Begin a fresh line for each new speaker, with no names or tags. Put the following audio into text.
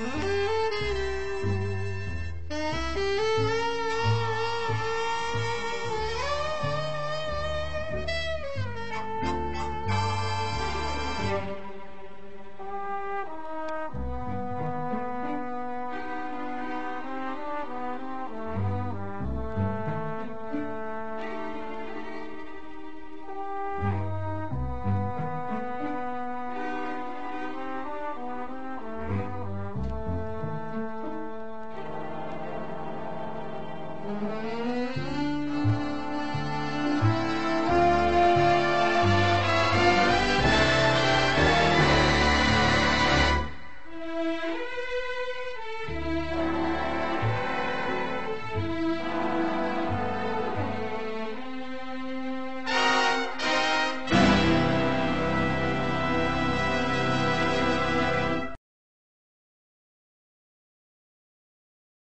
Mm-hmm.
Mm-hmm.